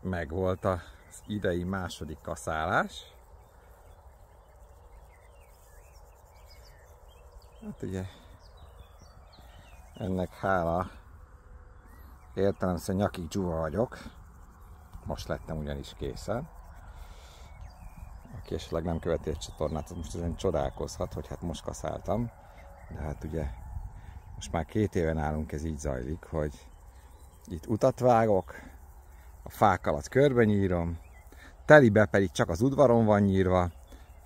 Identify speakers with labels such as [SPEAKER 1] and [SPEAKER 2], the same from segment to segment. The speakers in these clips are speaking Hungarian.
[SPEAKER 1] Megvolt az idei második kaszálás. Hát ugye ennek hála értelemszerűen nyakig dzsuva vagyok. Most lettem ugyanis készen. Aki esetleg nem követi egy csatornát, az most ezen csodálkozhat, hogy hát most kaszáltam. De hát ugye most már két éve nálunk ez így zajlik, hogy itt utat vágok, a fák alatt körbenyírom, telibe pedig csak az udvaron van nyírva,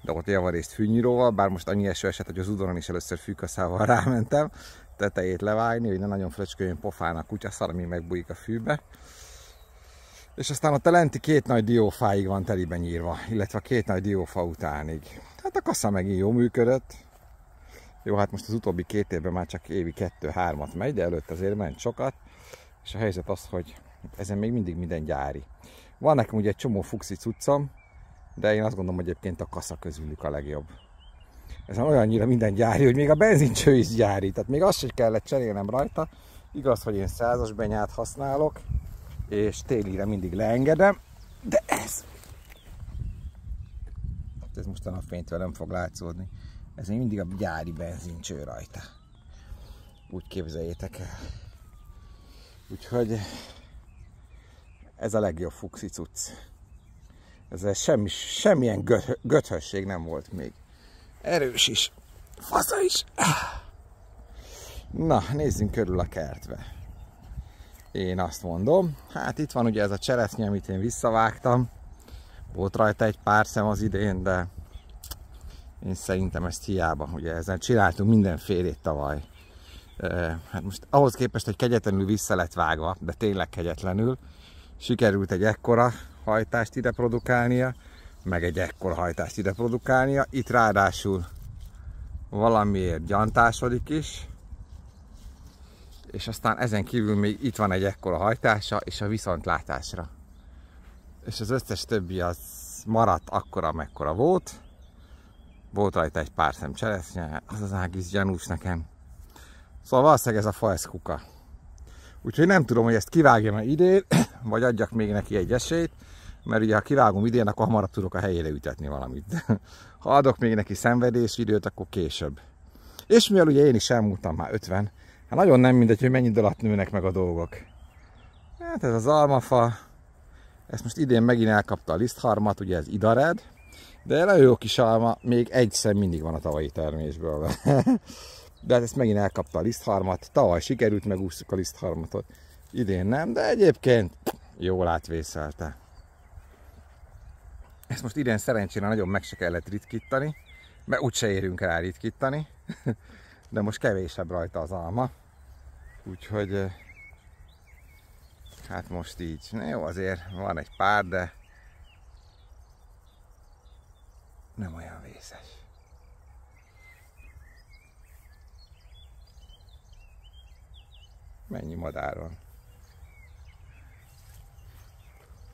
[SPEAKER 1] de ott javarészt fűnyíróval, bár most annyi eső esett, hogy az udvaron is először fűkaszával rámentem, tetejét levágni, hogy ne nagyon fröcsköljön pofán a kutyaszar, ami megbújik a fűbe. És aztán a lenti két nagy diófáig van teliben nyírva, illetve a két nagy diófa utánig. Hát a kassa megint jó működött. Jó, hát most az utóbbi két évben már csak évi kettő-hármat megy, de előtt azért ment sokat. És a helyzet az, hogy ezen még mindig minden gyári. Van nekem ugye egy csomó fuxi cuccom, de én azt gondolom, hogy egyébként a kassa közülük a legjobb. Ez olyannyira minden gyári, hogy még a benzincső is gyári, tehát még azt sem kellett cserélnem rajta. Igaz, hogy én százas benyát használok, és télire mindig leengedem, de ez... Hát ez most a napfénytől nem fog látszódni. Ez még mindig a gyári benzincső rajta. Úgy képzeljétek el. Úgyhogy ez a legjobb fuxi cucc. Ezzel semmi, semmilyen gö göthösség nem volt még. Erős is. Fasza is. Na, nézzünk körül a kertbe. Én azt mondom. Hát itt van ugye ez a cseresznye, amit én visszavágtam. Volt rajta egy pár szem az idén, de én szerintem ezt hiába. Ugye ezen csináltunk mindenfélét tavaly. Hát most ahhoz képest, hogy kegyetlenül vissza lett vágva, de tényleg kegyetlenül, sikerült egy ekkora hajtást ide produkálnia, meg egy ekkora hajtást ide produkálnia. Itt ráadásul valamiért gyantásodik is, és aztán ezen kívül még itt van egy ekkora hajtása, és a viszontlátásra. És az összes többi az maradt akkora, mekkora volt. Volt rajta egy pár szem cseresznye, az az ágis gyanús nekem. Szóval valószínűleg ez a fa, ez kuka. Úgyhogy nem tudom, hogy ezt kivágjam -e idén, vagy adjak még neki egy esélyt, mert ugye ha kivágom idén, akkor hamarabb tudok a helyére ütetni valamit. ha adok még neki szenvedésvidőt, akkor később. És mivel ugye én is elmúltam már 50, hát nagyon nem mindegy, hogy mennyi alatt nőnek meg a dolgok. Hát ez az almafa, ezt most idén megint elkapta a lisztharmat, ugye ez idared, de nagyon jó kis alma, még egy szem mindig van a tavalyi termésből. de hát ezt megint elkapta a lisztharmat. Tavaly sikerült megúsztuk a lisztharmatot, idén nem, de egyébként jól átvészelte. Ezt most idén szerencsére nagyon meg se kellett ritkítani, mert úgyse érünk rá ritkítani, de most kevésebb rajta az alma, úgyhogy hát most így, na jó azért van egy pár, de nem olyan vészes. Mennyi madár van.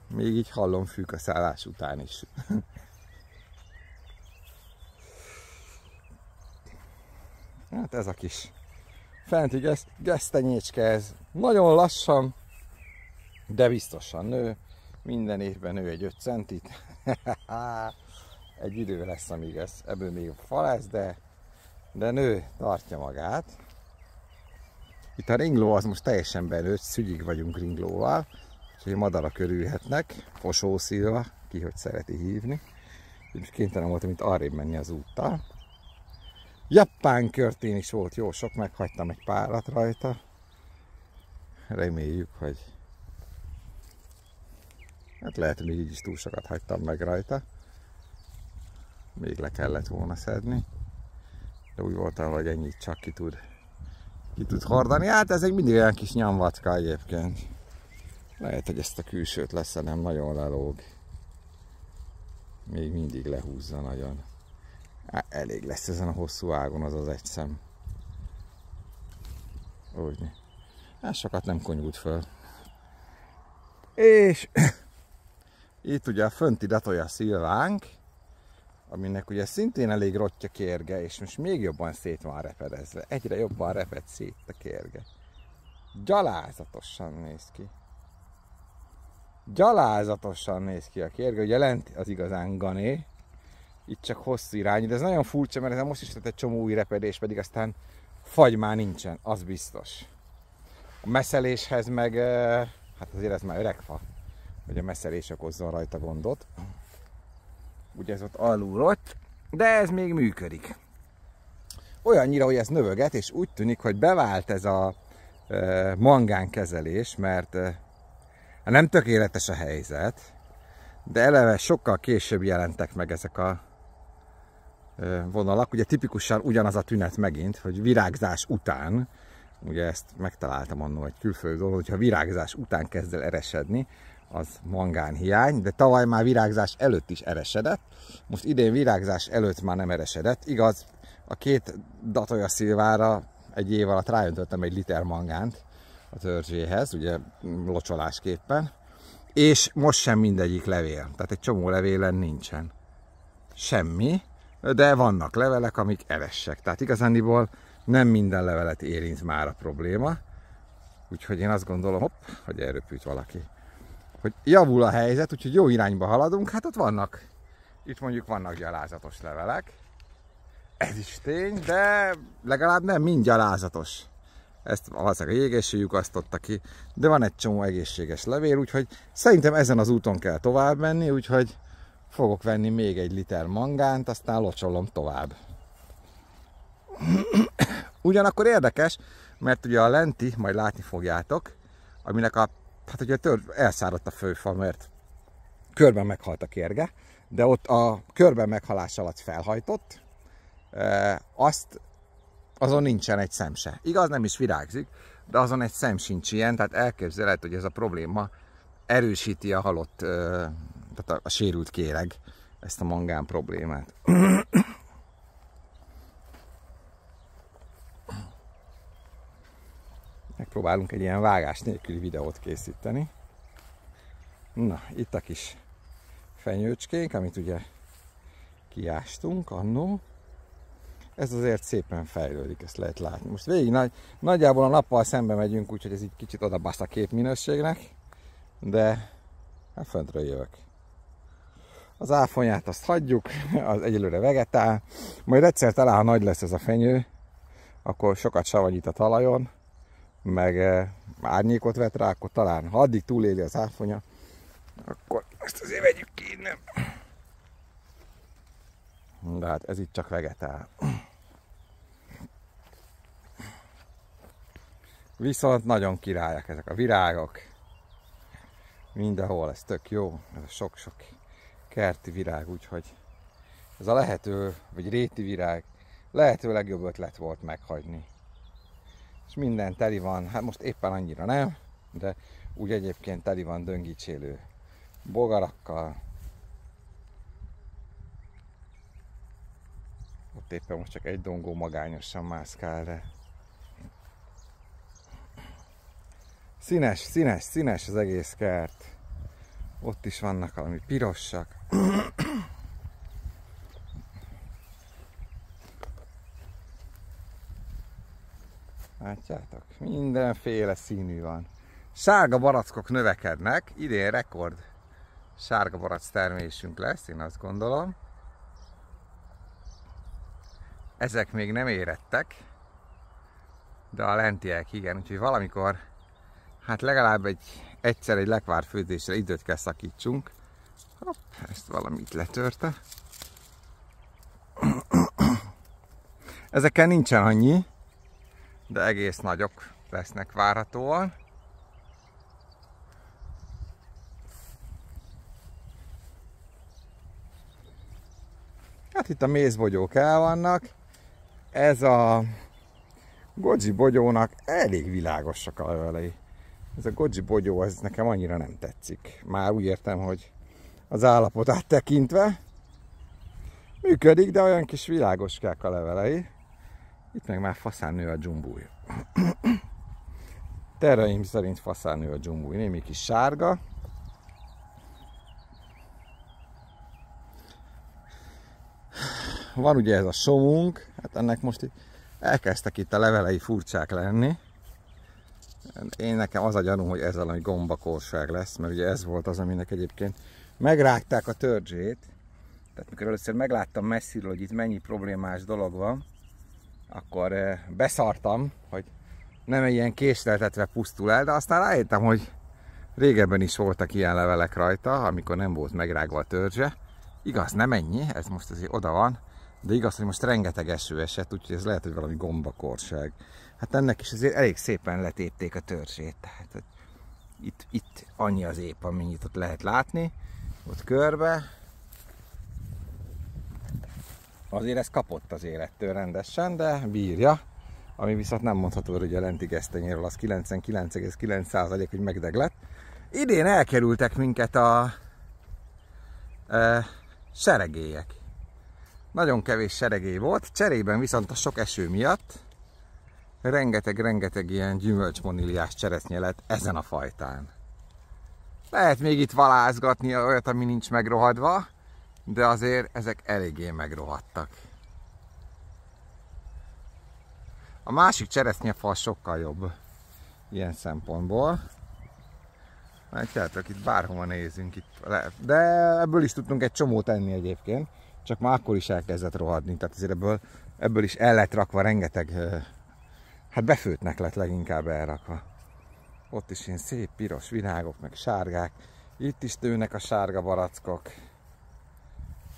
[SPEAKER 1] Még így hallom fűk a szállás után is. hát ez a kis fenti gesztenyécske, ez nagyon lassan, de biztosan nő. Minden évben nő egy 5 centit. egy idő lesz, amíg ez, ebből még fa lesz, de, de nő, tartja magát. Itt a ringló az most teljesen belőtt, szügyig vagyunk ringlóval, úgyhogy madarak örülhetnek, fosószilva, ki hogy szereti hívni. És kénytelen voltam itt arrébb menni az úttal. Japán körtén is volt jó sok, meghagytam egy párat rajta. Reméljük, hogy hát lehet, hogy így is túl sokat hagytam meg rajta. Még le kellett volna szedni. De úgy volt, hogy ennyit csak ki tud ki tud hordani. Hát ez egy mindig olyan kis nyomvacka egyébként. Lehet, hogy ezt a külsőt leszedem, nagyon lelóg. Még mindig lehúzza nagyon. Elég lesz ezen a hosszú ágon az az egy szem. Úgy. Hát sokat nem konyult föl. És itt ugye a fönti datolja szilvánk, aminek ugye szintén elég rottya kérge, és most még jobban szét van repedezve. Egyre jobban reped szét a kérge. Gyalázatosan néz ki. Gyalázatosan néz ki a kérge, ugye lent az igazán gané, itt csak hosszú irány, de ez nagyon furcsa, mert ez most is tett egy csomó új repedés, pedig aztán fagy már nincsen, az biztos. A meszeléshez meg, hát azért ez már öreg fa, hogy a meszelés okozzon rajta gondot. Ugye ez ott alulrott, de ez még működik. Olyannyira, hogy ez növöget, és úgy tűnik, hogy bevált ez a mangánkezelés, mert nem tökéletes a helyzet, de eleve sokkal később jelentek meg ezek a vonalak. Ugye tipikusan ugyanaz a tünet megint, hogy virágzás után, ugye ezt megtaláltam annól egy külföldi dolog, hogyha virágzás után kezd el eresedni, az mangán hiány, de tavaly már virágzás előtt is eresedett, most idén virágzás előtt már nem eresedett. Igaz, a két datoja szilvára egy év alatt rájöntöltem egy liter mangánt a törzséhez, ugye locsolásképpen, és most sem mindegyik levél, tehát egy csomó levélen nincsen. Semmi, de vannak levelek, amik evessek. Tehát igazániból nem minden levelet érint már a probléma, úgyhogy én azt gondolom, hopp, hogy elröpült valaki, hogy javul a helyzet, úgyhogy jó irányba haladunk, hát ott vannak, itt mondjuk vannak gyalázatos levelek, ez is tény, de legalább nem mind gyalázatos. Ezt valószínűleg a jégésű lyukasztotta ki, de van egy csomó egészséges levél, úgyhogy szerintem ezen az úton kell tovább menni, úgyhogy fogok venni még egy liter mangánt, aztán locsolom tovább. Ugyanakkor érdekes, mert ugye a lenti, majd látni fogjátok, aminek a, hát ugye tör, elszáradt a főfa, mert körben meghalt a kérge, de ott a körben meghalás alatt felhajtott, azt azon nincsen egy szem se. Igaz, nem is virágzik, de azon egy szem sincs ilyen, tehát elképzelhető, hogy ez a probléma erősíti a halott, tehát a, a sérült kéreg ezt a mangán problémát. Megpróbálunk egy ilyen vágás nélküli videót készíteni. Na, itt a kis fenyőcskénk, amit ugye kiástunk annó ez azért szépen fejlődik, ezt lehet látni. Most végig nagy, nagyjából a nappal szembe megyünk, úgyhogy ez így kicsit odabasz a képminőségnek, de hát föntről jövök. Az áfonyát azt hagyjuk, az egyelőre vegetál, majd egyszer talán, ha nagy lesz ez a fenyő, akkor sokat savanyít a talajon, meg eh, árnyékot vet rá, akkor talán, ha addig túléli az áfonya, akkor ezt azért vegyük ki innen. De hát ez itt csak vegetál. Viszont nagyon királyak ezek a virágok. Mindenhol ez tök jó, ez sok-sok kerti virág, úgyhogy ez a lehető, vagy réti virág, lehető legjobb ötlet volt meghagyni. És minden teli van, hát most éppen annyira nem, de úgy egyébként teli van döngítsélő bogarakkal. Ott éppen most csak egy dongó magányosan mászkál, de Színes, színes, színes az egész kert. Ott is vannak valami pirosak. Látjátok? Mindenféle színű van. Sárga barackok növekednek, idén rekord sárga barack termésünk lesz, én azt gondolom. Ezek még nem érettek, de a lentiek igen, úgyhogy valamikor hát legalább egy, egyszer egy lekvár főzésre időt kell szakítsunk. Hopp, ezt valamit letörte. Ezekkel nincsen annyi, de egész nagyok lesznek várhatóan. Hát itt a mézbogyók el vannak. Ez a Goji bogyónak elég világosak a levelei. Ez a Goji bogyó, ez nekem annyira nem tetszik. Már úgy értem, hogy az állapotát tekintve működik, de olyan kis világoskák a levelei. Itt meg már faszán nő a dzsumbúj. Terreim szerint faszán nő a dzsumbúj. Némi kis sárga. van ugye ez a somunk, hát ennek most elkezdtek itt a levelei furcsák lenni. Én nekem az a gyanúm, hogy ez valami gombakorság lesz, mert ugye ez volt az, aminek egyébként megrágták a törzsét. Tehát mikor először megláttam messziről, hogy itt mennyi problémás dolog van, akkor eh, beszartam, hogy nem ilyen késleltetve pusztul el, de aztán rájöttem, hogy régebben is voltak ilyen levelek rajta, amikor nem volt megrágva a törzse. Igaz, nem ennyi, ez most azért oda van, de igaz, hogy most rengeteg eső esett, úgyhogy ez lehet, hogy valami gombakorság. Hát ennek is azért elég szépen letépték a törzsét, tehát hogy itt, itt annyi az ép, amennyit ott lehet látni, ott körbe. Azért ez kapott az élettől rendesen, de bírja. Ami viszont nem mondható, hogy a lenti gesztenyéről az 99,9% hogy megdeglett. Idén elkerültek minket a e, seregélyek. Nagyon kevés seregély volt, cserében viszont a sok eső miatt rengeteg-rengeteg ilyen gyümölcsmoniliás cseresznye lett ezen a fajtán. Lehet még itt valázgatni olyat, ami nincs megrohadva, de azért ezek eléggé megrohadtak. A másik cseresznyefal sokkal jobb ilyen szempontból. Látjátok, itt bárhova nézünk, itt le... de ebből is tudtunk egy csomót tenni egyébként, csak már akkor is elkezdett rohadni, tehát azért ebből, ebből is el lett rakva rengeteg, hát befőtnek lett leginkább elrakva. Ott is ilyen szép piros virágok, meg sárgák. Itt is tőnek a sárga barackok.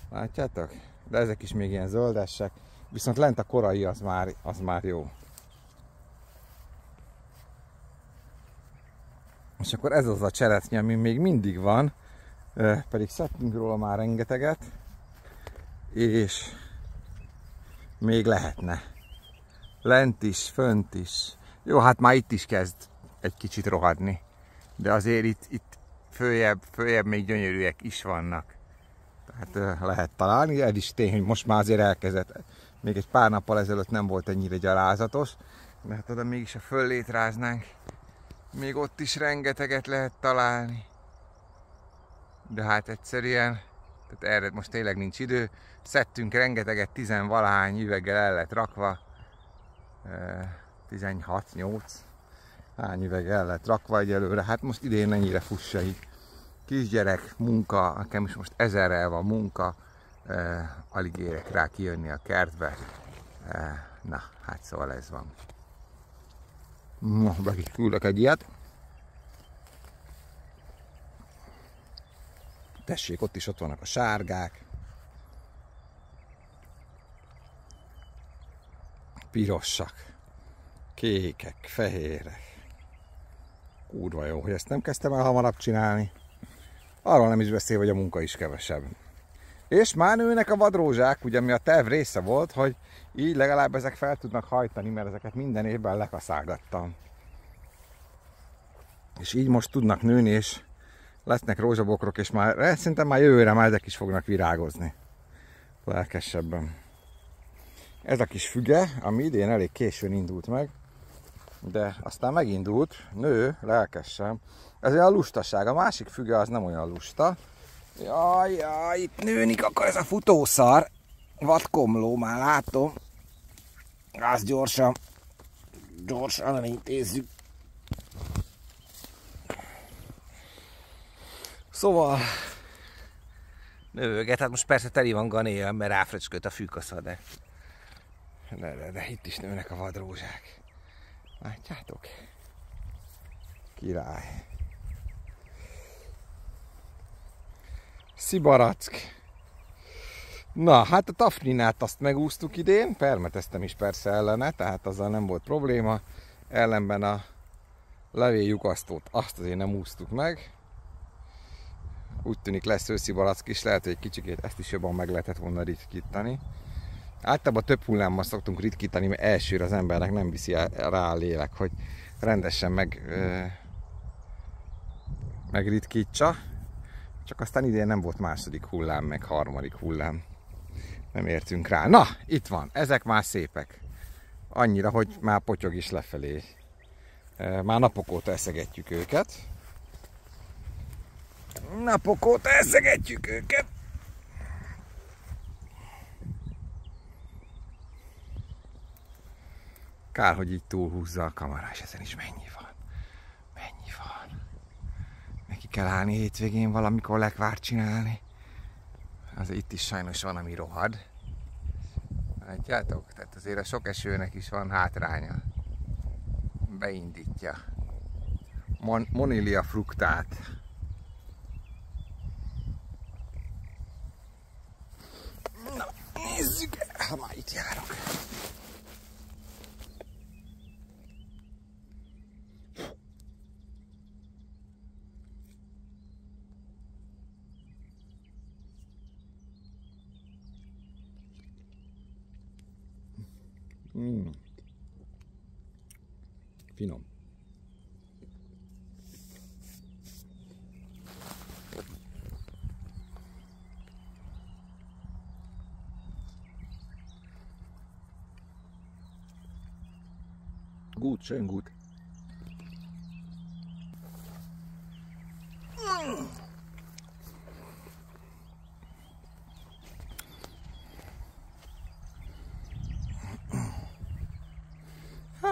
[SPEAKER 1] Látjátok? De ezek is még ilyen zöldesek. Viszont lent a korai az már, az már jó. És akkor ez az a cseresznye, ami még mindig van, pedig szedtünk róla már rengeteget, és még lehetne. Lent is, fönt is. Jó, hát már itt is kezd egy kicsit rohadni. De azért itt, itt följebb, följebb még gyönyörűek is vannak. Tehát lehet találni, ez is tény, hogy most már azért elkezdett. Még egy pár nappal ezelőtt nem volt ennyire gyalázatos, de hát oda mégis a föllétráznánk, még ott is rengeteget lehet találni. De hát egyszerűen, tehát erre most tényleg nincs idő. Szedtünk rengeteget, tizenvalahány üveggel el lett rakva. 16-8 hány üveg el lett rakva egyelőre. Hát most idén ennyire fussa így. Kisgyerek, munka, nekem is most ezerrel van munka. alig érek rá kijönni a kertbe. na, hát szóval ez van. Na, beküldök egy ilyet. Tessék, ott is ott vannak a sárgák. Pirosak. Kékek, fehérek. Kurva jó, hogy ezt nem kezdtem el hamarabb csinálni. Arról nem is beszél, hogy a munka is kevesebb. És már nőnek a vadrózsák, ugye ami a terv része volt, hogy így legalább ezek fel tudnak hajtani, mert ezeket minden évben lekaszálgattam. És így most tudnak nőni, és lesznek rózsabokrok, és már eh, szerintem már jövőre már ezek is fognak virágozni. Lelkesebben. Ez a kis füge, ami idén elég későn indult meg, de aztán megindult, nő, lelkesen. Ez olyan lustaság, a másik füge az nem olyan lusta. Jaj, jaj, itt nőnik akar ez a futószar. Vadkomló, már látom. Az gyorsan, gyorsan intézzük. Szóval növöget, hát most persze teli van ganéja, mert ráfröcskölt a fűkasza, de, de, de, de itt is nőnek a vadrózsák. Látjátok? Király. Szibarack. Na, hát a tafninát azt megúsztuk idén, permeteztem is persze ellene, tehát azzal nem volt probléma. Ellenben a levéljukasztót azt azért nem úsztuk meg. Úgy tűnik lesz őszi is, lehet, hogy egy kicsikét ezt is jobban meg lehetett volna ritkítani. Általában több hullámmal szoktunk ritkítani, mert elsőre az embernek nem viszi rá a lélek, hogy rendesen meg, megritkítsa. Csak aztán idén nem volt második hullám, meg harmadik hullám nem értünk rá. Na, itt van, ezek már szépek. Annyira, hogy már potyog is lefelé. Már napok óta eszegetjük őket. Napok óta eszegetjük őket. Kár, hogy így túlhúzza a kamera, és ezen is mennyi van. Mennyi van. Neki kell állni hétvégén valamikor lekvárt csinálni. Azért itt is sajnos van, ami rohad. Látjátok? Tehát azért a sok esőnek is van hátránya. Beindítja. Mon Monilia fruktát. Na, nézzük, ha már itt járok. Mm. Finom. Gut, schön gut.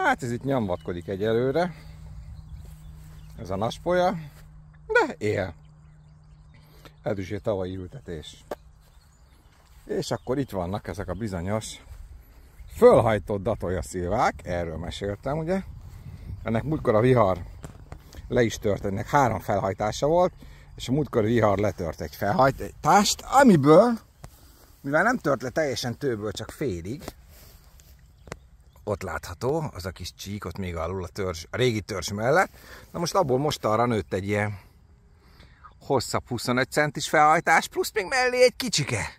[SPEAKER 1] Hát ez itt nyomvatkodik egyelőre. Ez a naspolya, de él. Is egy tavalyi ültetés. És akkor itt vannak ezek a bizonyos fölhajtott datolja szilvák, erről meséltem, ugye? Ennek múltkor a vihar le is tört, ennek három felhajtása volt, és a múltkor a vihar letört egy felhajtást, amiből, mivel nem tört le teljesen tőből, csak félig, ott látható, az a kis csík, ott még alul a, törzs, a régi törzs mellett. Na most abból most arra nőtt egy ilyen hosszabb 25 centis felhajtás, plusz még mellé egy kicsike.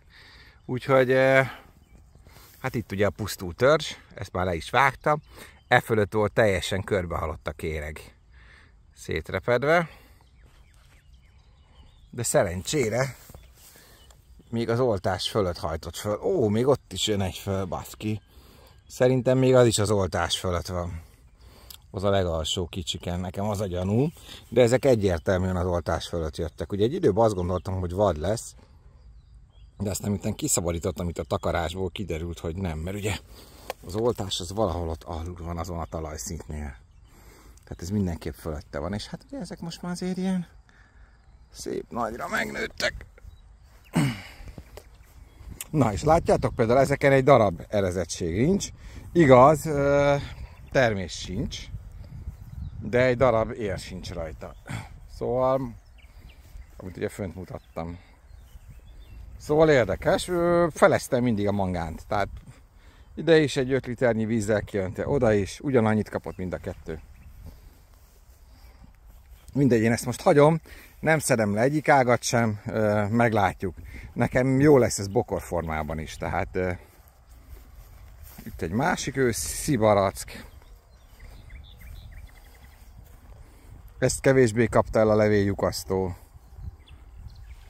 [SPEAKER 1] Úgyhogy eh, hát itt ugye a pusztú törzs, ezt már le is vágtam. E fölött volt teljesen körbehalott a kéreg szétrepedve. De szerencsére még az oltás fölött hajtott föl. Ó, még ott is jön egy föl, baszki. Szerintem még az is az oltás fölött van. Az a legalsó kicsiken, nekem az a gyanú. De ezek egyértelműen az oltás fölött jöttek. Ugye egy időben azt gondoltam, hogy vad lesz, de aztán miután kiszabadítottam itt a takarásból, kiderült, hogy nem, mert ugye az oltás az valahol ott alul van azon a talajszintnél. Tehát ez mindenképp fölötte van, és hát ugye ezek most már azért ilyen szép nagyra megnőttek. Na és látjátok például ezeken egy darab erezettség nincs. Igaz, termés sincs, de egy darab ér sincs rajta. Szóval, amit ugye fönt mutattam. Szóval érdekes, feleztem mindig a mangánt, tehát ide is egy 5 liternyi vízzel kijönte, oda is, ugyanannyit kapott mind a kettő. Mindegy, én ezt most hagyom, nem szedem le egyik ágat sem, meglátjuk. Nekem jó lesz ez bokor formában is, tehát itt egy másik ősz, szibarack. Ezt kevésbé kapta el a levélyukasztó.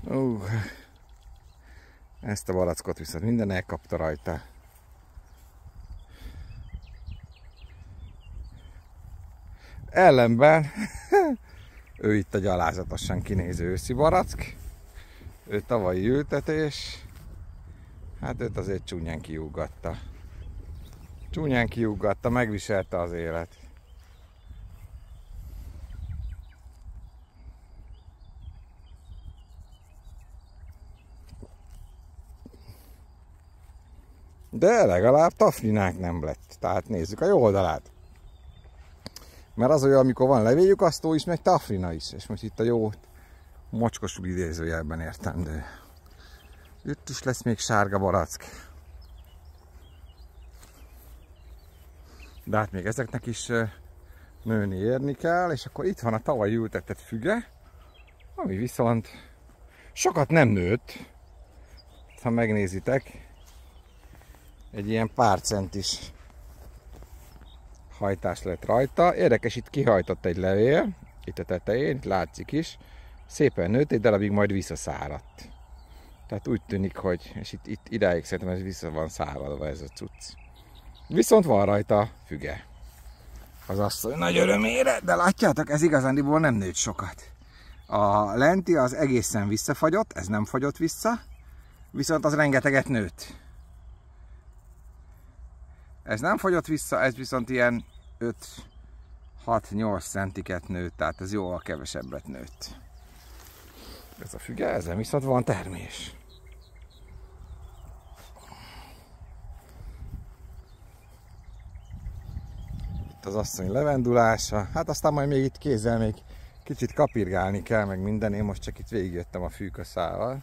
[SPEAKER 1] Uh, ezt a barackot viszont minden elkapta rajta. Ellenben ő itt a gyalázatosan kinéző őszi barack. Ő tavalyi ültetés. Hát őt azért csúnyán kiugatta. Csúnyán kiugatta, megviselte az élet. De legalább taflinák nem lett. Tehát nézzük a jó oldalát. Mert az olyan, amikor van levélyukasztó is, meg tafrina is. És most itt a jó mocskosul idézőjelben értendő. Itt is lesz még sárga barack. De hát még ezeknek is nőni érni kell, és akkor itt van a tavaly ültetett füge, ami viszont sokat nem nőtt, ha megnézitek, egy ilyen pár centis hajtás lett rajta. Érdekes, itt kihajtott egy levél, itt a tetején, itt látszik is. Szépen nőtt, egy darabig majd visszaszáradt. Tehát úgy tűnik, hogy, és itt, itt idáig szerintem ez vissza van száradva ez a cucc. Viszont van rajta füge. Az asszony nagy örömére, de látjátok, ez igazándiból nem nőtt sokat. A lenti az egészen visszafagyott, ez nem fagyott vissza, viszont az rengeteget nőtt. Ez nem fogyott vissza, ez viszont ilyen 5-6-8 centiket nőtt, tehát ez jóval kevesebbet nőtt. Ez a füge, ezen viszont van termés. Itt az asszony levendulása, hát aztán majd még itt kézzel még kicsit kapirgálni kell, meg minden, én most csak itt végigjöttem a fűkaszával.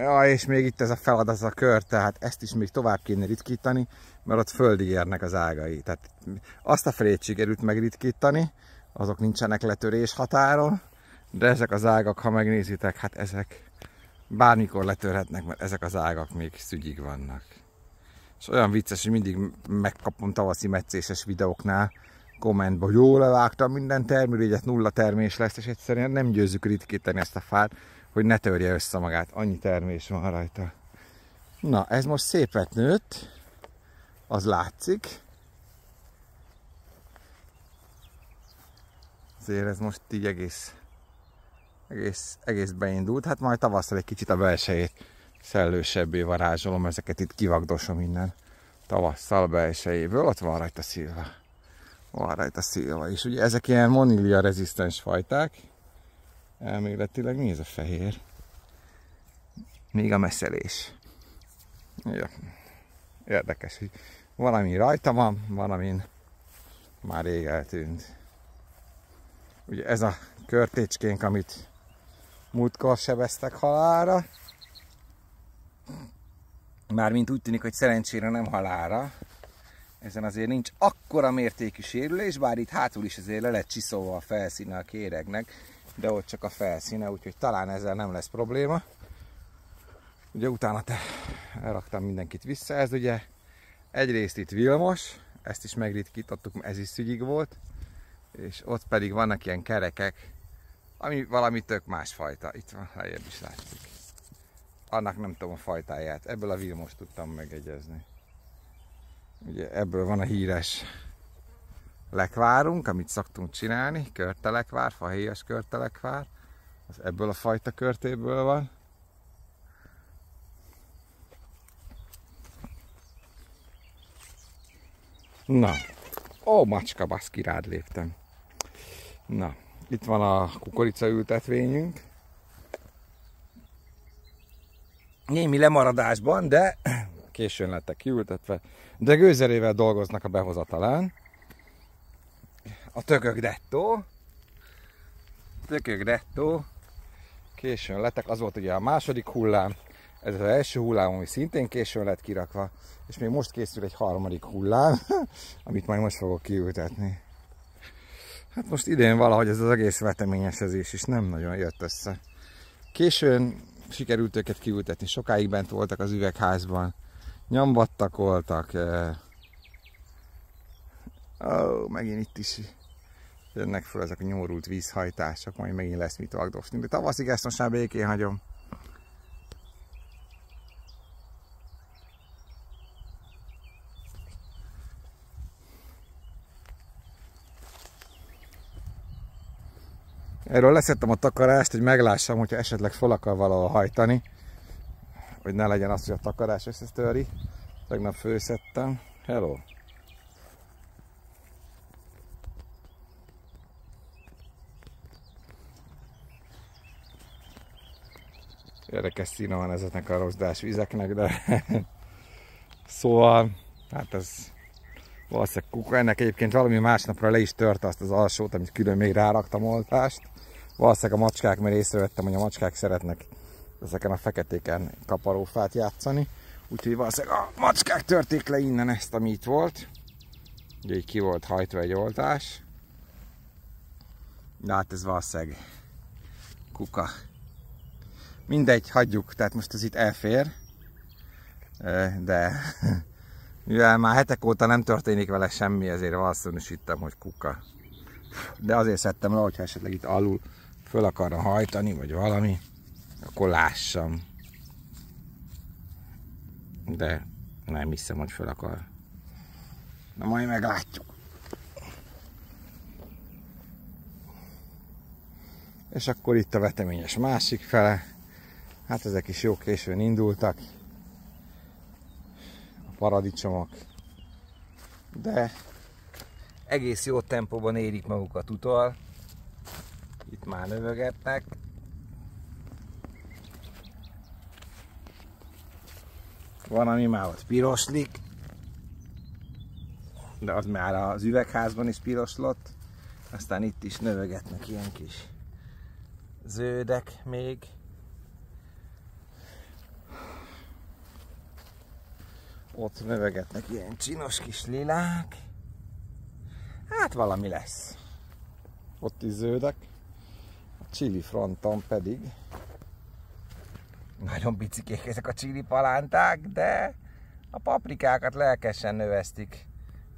[SPEAKER 1] Ja, és még itt ez a feladat, a kör, tehát ezt is még tovább kéne ritkítani, mert ott földig érnek az ágai. Tehát azt a felét sikerült megritkítani, azok nincsenek letörés határon, de ezek az ágak, ha megnézitek, hát ezek bármikor letörhetnek, mert ezek az ágak még szügyig vannak. És olyan vicces, hogy mindig megkapom tavaszi meccéses videóknál kommentbe, hogy jól levágtam minden termőrégyet, nulla termés lesz, és egyszerűen nem győzzük ritkítani ezt a fát, hogy ne törje össze magát. Annyi termés van rajta. Na, ez most szépet nőtt, az látszik. Azért ez most így egész, egész, egész beindult. Hát majd tavasszal egy kicsit a belsejét szellősebbé varázsolom, ezeket itt kivagdosom innen tavasszal belsejéből. Ott van rajta szilva. Van rajta szilva. És ugye ezek ilyen monilia rezisztens fajták elméletileg mi ez a fehér? Még a messzelés. Ja. Érdekes, hogy valami rajta van, valamin már rég eltűnt. Ugye ez a körtécskénk, amit múltkor sebeztek halára. Mármint úgy tűnik, hogy szerencsére nem halára. Ezen azért nincs akkora mértékű sérülés, bár itt hátul is azért le lett csiszolva a felszíne a kéregnek de ott csak a felszíne, úgyhogy talán ezzel nem lesz probléma. Ugye utána te elraktam mindenkit vissza, ez ugye egyrészt itt Vilmos, ezt is megritkítottuk, ez is szügyig volt, és ott pedig vannak ilyen kerekek, ami valami tök másfajta. Itt van, lejjebb is látszik. Annak nem tudom a fajtáját. Ebből a Vilmos tudtam megegyezni. Ugye ebből van a híres lekvárunk, amit szoktunk csinálni, körtelekvár, fahéjas körtelekvár, az ebből a fajta körtéből van. Na, ó, macska, baszki, rád léptem. Na, itt van a kukorica ültetvényünk. Némi lemaradásban, de későn lettek kiültetve, de gőzerével dolgoznak a behozatalán a tökök dettó. Tökök dettó. Későn lettek, az volt ugye a második hullám, ez az első hullám, ami szintén későn lett kirakva, és még most készül egy harmadik hullám, amit majd most fogok kiültetni. Hát most idén valahogy ez az egész veteményesezés is nem nagyon jött össze. Későn sikerült őket kiültetni, sokáig bent voltak az üvegházban, nyombattak voltak. Eh... Oh, megint itt is jönnek fel ezek a nyomorult vízhajtások, majd megint lesz mit vagdosni. De tavaszig ezt most már békén hagyom. Erről leszettem a takarást, hogy meglássam, hogyha esetleg fel akar valahol hajtani, hogy ne legyen az, hogy a takarás összetöri. Tegnap főszettem. Hello! Érdekes színe van ezeknek a rozsdás vizeknek, de szóval, hát ez valószínűleg kuka. Ennek egyébként valami másnapra le is tört azt az alsót, amit külön még ráraktam oltást. Valószínűleg a macskák, mert észrevettem, hogy a macskák szeretnek ezeken a feketéken kaparófát játszani. Úgyhogy valószínűleg a macskák törték le innen ezt, ami itt volt. Ugye így ki volt hajtva egy oltás. De hát ez valószínűleg kuka. Mindegy, hagyjuk, tehát most ez itt elfér, de mivel már hetek óta nem történik vele semmi, ezért valószínűsítem, hogy kuka. De azért szedtem le, hogyha esetleg itt alul föl akarna hajtani, vagy valami, akkor lássam. De nem hiszem, hogy föl akar. Na majd meglátjuk. És akkor itt a veteményes másik fele. Hát ezek is jó későn indultak. A paradicsomok. De egész jó tempóban érik magukat utol. Itt már növögetnek. Van, ami már ott piroslik, de az már az üvegházban is piroslott. Aztán itt is növegetnek ilyen kis zöldek még. Ott növegetnek ilyen csinos kis lilák. Hát valami lesz. Ott is zöldek. A chili fronton pedig nagyon picikék ezek a chili palánták, de a paprikákat lelkesen növesztik.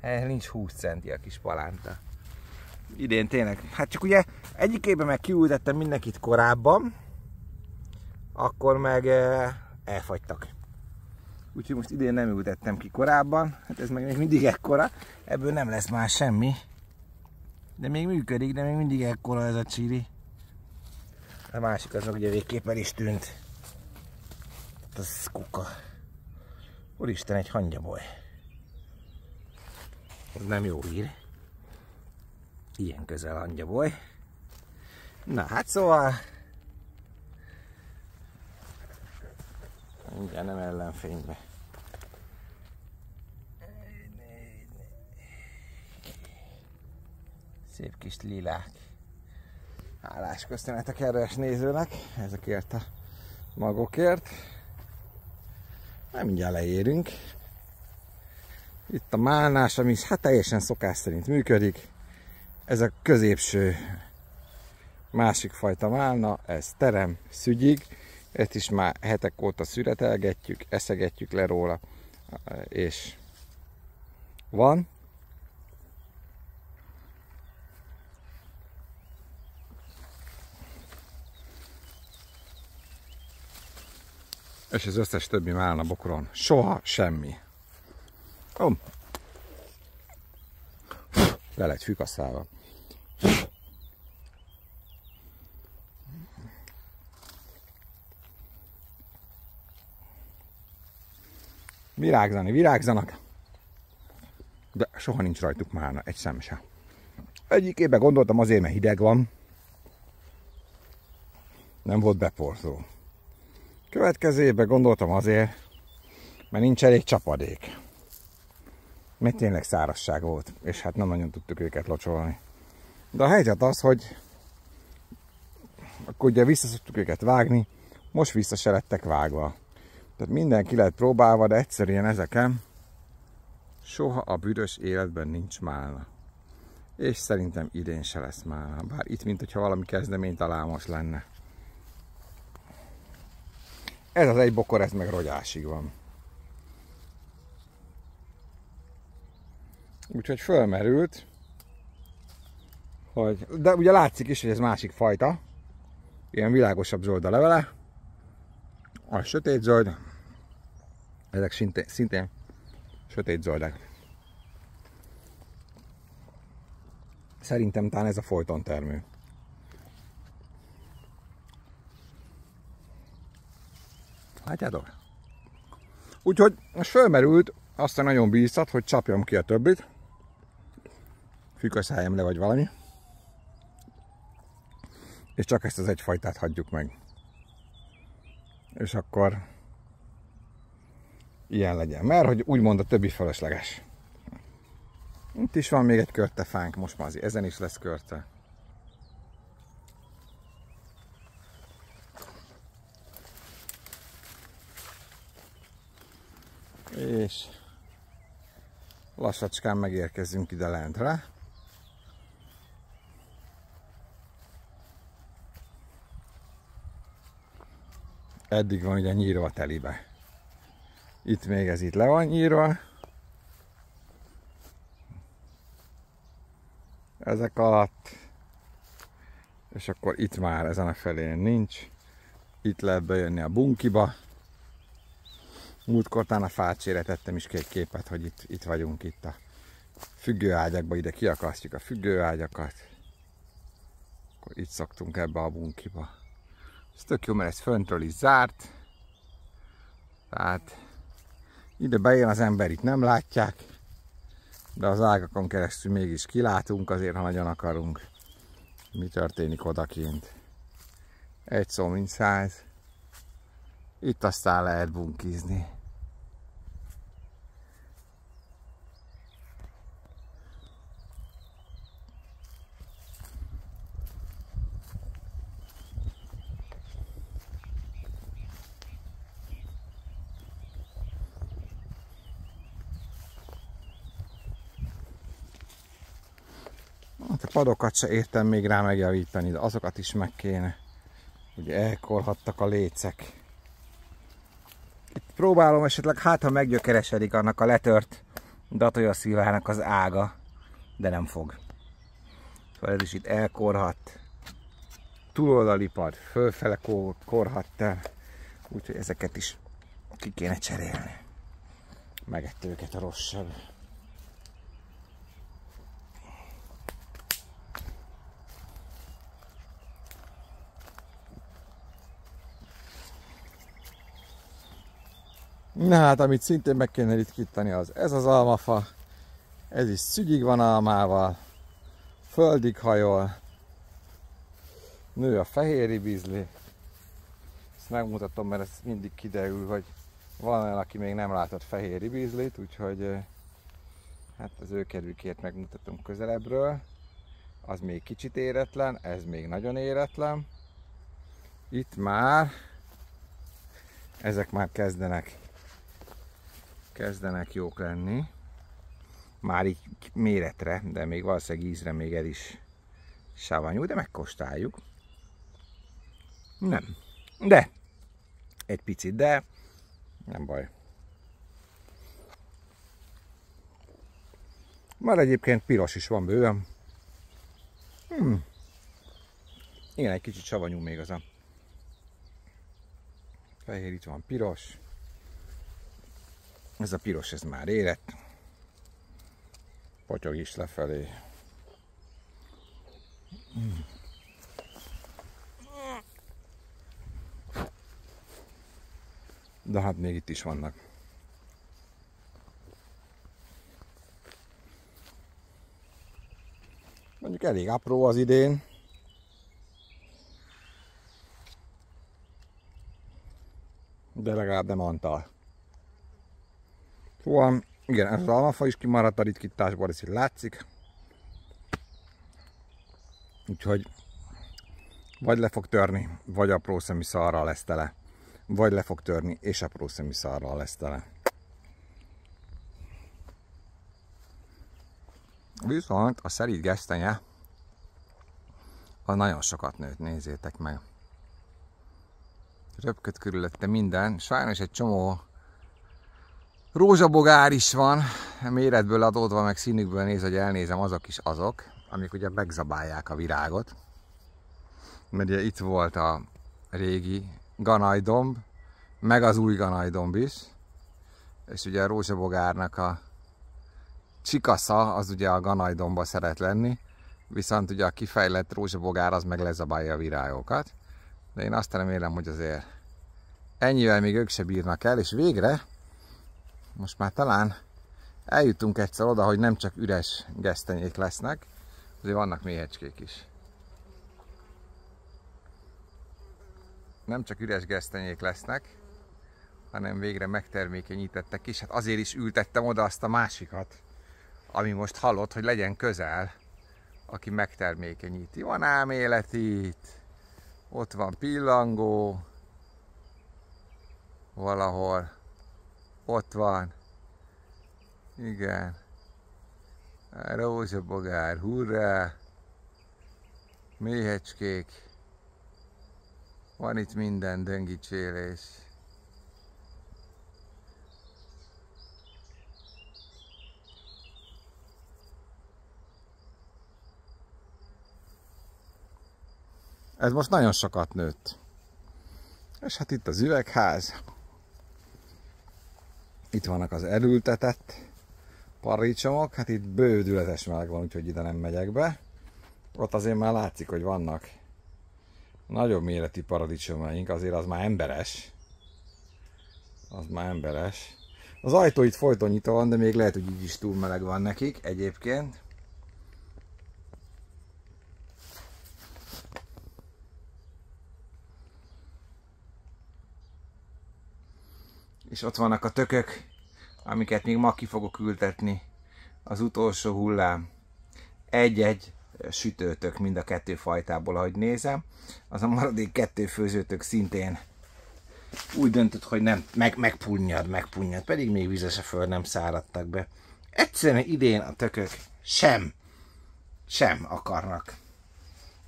[SPEAKER 1] Nincs 20 centi a kis palánta. Idén tényleg. Hát csak ugye egyik évben meg kiültettem mindenkit korábban, akkor meg eh, elfagytak. Úgyhogy most idén nem ültettem ki korábban, hát ez meg még mindig ekkora, ebből nem lesz már semmi. De még működik, de még mindig ekkora ez a csili. A másik az meg ugye végképpen is tűnt az kuka. Úristen, egy hangyaboly. Ez nem jó hír. Ilyen közel hangyaboly. Na hát szóval... Mindjárt nem ellenfénybe. Szép kis lilák. Hálás köszönet a kedves nézőnek ezekért a magokért. Nem mindjárt leérünk. Itt a málnás, ami hát teljesen szokás szerint működik. Ez a középső másik fajta málna, ez terem, szügyig. Ezt is már hetek óta szüretelgetjük, eszegetjük le róla, és van. És az összes többi málna bokoron. Soha semmi. Ó. Le lett fükaszálva. Virágzani, virágzanak, de soha nincs rajtuk málna, egy szem se. Egyik évben gondoltam azért, mert hideg van, nem volt beporzó. Következő évben gondoltam azért, mert nincs elég csapadék. Mert tényleg szárazság volt, és hát nem nagyon tudtuk őket locsolni. De a helyzet az, hogy akkor ugye visszaszoktuk őket vágni, most vissza se lettek vágva. Tehát mindenki lehet próbálva, de egyszerűen ezeken soha a büdös életben nincs málna. És szerintem idén se lesz málna, bár itt, mint hogyha valami kezdemény találmas lenne. Ez az egy bokor, ez meg rogyásig van. Úgyhogy fölmerült, hogy, de ugye látszik is, hogy ez másik fajta. Ilyen világosabb zöld a levele. A sötét zöld. Ezek szintén, szintén sötét zöldek. Szerintem talán ez a folyton termő. Látjátok? Úgyhogy most fölmerült, aztán nagyon bíztat, hogy csapjam ki a többit. Fükaszáljam le, vagy valami. És csak ezt az egyfajtát hagyjuk meg. És akkor ilyen legyen. Mert hogy úgymond a többi felesleges. Itt is van még egy körtefánk, most már azért ezen is lesz körte. És lassacskán megérkezünk ide lentre. Eddig van ugye nyírva telibe. Itt még ez itt le van nyírva. Ezek alatt. És akkor itt már ezen a felén nincs. Itt lehet bejönni a bunkiba. Múltkor a fácsére tettem is egy képet, hogy itt, itt vagyunk itt a függőágyakba, ide kiakasztjuk a függőágyakat. akkor itt szoktunk ebbe a bunkiba. Ez tök jó, mert ez föntről is zárt. Tehát ide bejön az ember, itt nem látják, de az ágakon keresztül mégis kilátunk, azért ha nagyon akarunk. Mi történik odakint. Egy szó, mint száz. Itt aztán lehet bunkizni. Hát a padokat se értem még rá megjavítani, de azokat is meg kéne. Ugye elkorhattak a lécek. Itt próbálom esetleg, hát ha meggyökeresedik annak a letört szívának az ága, de nem fog. Szóval ez is itt elkorhat. Túloldali pad, fölfele korhatt el. Úgyhogy ezeket is ki kéne cserélni. Megett őket a rossz Na hát, amit szintén meg kéne ritkítani, az ez az almafa. Ez is szügyig van almával. Földig hajol. Nő a fehéri bizli. Ezt megmutatom, mert ez mindig kiderül, hogy van olyan, aki még nem látott fehéri bizlit, úgyhogy hát az ő kedvükért megmutatom közelebbről. Az még kicsit éretlen, ez még nagyon éretlen. Itt már ezek már kezdenek kezdenek jók lenni. Már így méretre, de még valószínűleg ízre még el is savanyú, de megkóstáljuk. Nem. De. Egy picit, de nem baj. Már egyébként piros is van bőven. Hmm. Igen, egy kicsit savanyú még az a fehér, itt van piros. Ez a piros, ez már érett. Potyog is lefelé. De hát még itt is vannak. Mondjuk elég apró az idén. De legalább nem antal. Szóval, igen, ez az almafa is kimaradt a ritkításból, ez itt látszik. Úgyhogy vagy le fog törni, vagy apró szemű szarral lesz tele. Vagy le fog törni, és apró szemű szarral lesz tele. Viszont a szerít gesztenye a nagyon sokat nőtt, nézzétek meg. Röpköd körülötte minden. Sajnos egy csomó Rózsabogár is van, méretből adódva, meg színükből néz, hogy elnézem, azok is azok, amik ugye megzabálják a virágot. Mert ugye itt volt a régi ganajdomb, meg az új ganajdomb is. És ugye a rózsabogárnak a csikasza, az ugye a ganajdomba szeret lenni, viszont ugye a kifejlett rózsabogár az meg lezabálja a virágokat. De én azt remélem, hogy azért ennyivel még ők se bírnak el, és végre most már talán eljutunk egyszer oda, hogy nem csak üres gesztenyék lesznek, azért vannak méhecskék is. Nem csak üres gesztenyék lesznek, hanem végre megtermékenyítettek is. Hát azért is ültettem oda azt a másikat, ami most hallott, hogy legyen közel, aki megtermékenyíti. Van ám élet itt, ott van pillangó, valahol ott van. Igen. Rózsabogár, hurrá! Méhecskék. Van itt minden döngicsélés. Ez most nagyon sokat nőtt. És hát itt az üvegház. Itt vannak az elültetett paradicsomok, hát itt bődületes meleg van, úgyhogy ide nem megyek be. Ott azért már látszik, hogy vannak nagyobb méretű paradicsomaink, azért az már emberes. Az már emberes. Az ajtó itt folyton nyitva van, de még lehet, hogy így is túl meleg van nekik egyébként. És ott vannak a tökök, amiket még ma ki fogok ültetni. Az utolsó hullám. Egy-egy sütőtök mind a kettő fajtából, ahogy nézem. Az a maradék kettő főzőtök szintén úgy döntött, hogy nem, meg, megpunnyad, megpunnyad, pedig még vizes a föld nem száradtak be. Egyszerűen idén a tökök sem, sem akarnak.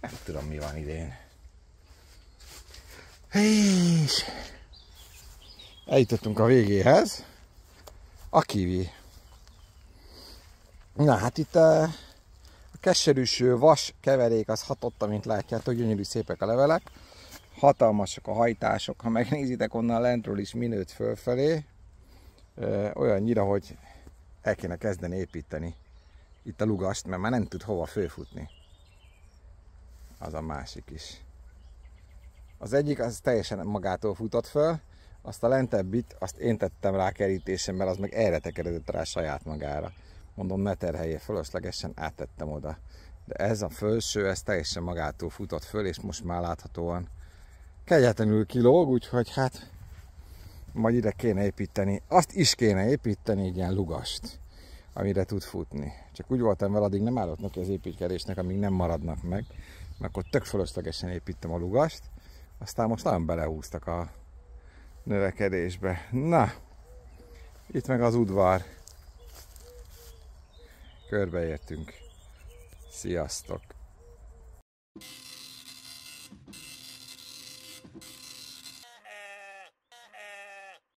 [SPEAKER 1] Nem tudom, mi van idén. És eljutottunk a végéhez. A kivi. Na hát itt a, a keserűs vas keverék az hatotta, mint látjátok, gyönyörű szépek a levelek hatalmasak a hajtások, ha megnézitek onnan lentről is minőtt fölfelé, olyannyira, hogy el kéne kezdeni építeni itt a lugast, mert már nem tud hova fölfutni. Az a másik is. Az egyik az teljesen magától futott föl, azt a lentebbit, azt én tettem rá kerítésen, mert az meg erre tekeredett rá saját magára. Mondom, ne terhelje fölöslegesen, áttettem oda. De ez a felső, ez teljesen magától futott föl, és most már láthatóan kegyetlenül kilóg, úgyhogy hát majd ide kéne építeni. Azt is kéne építeni, ilyen lugast, amire tud futni. Csak úgy voltam vele, addig nem állott neki az építkezésnek, amíg nem maradnak meg, mert akkor tök fölöslegesen építem a lugast, aztán most nagyon belehúztak a növekedésbe. Na, itt meg az udvar. Körbeértünk. Sziasztok!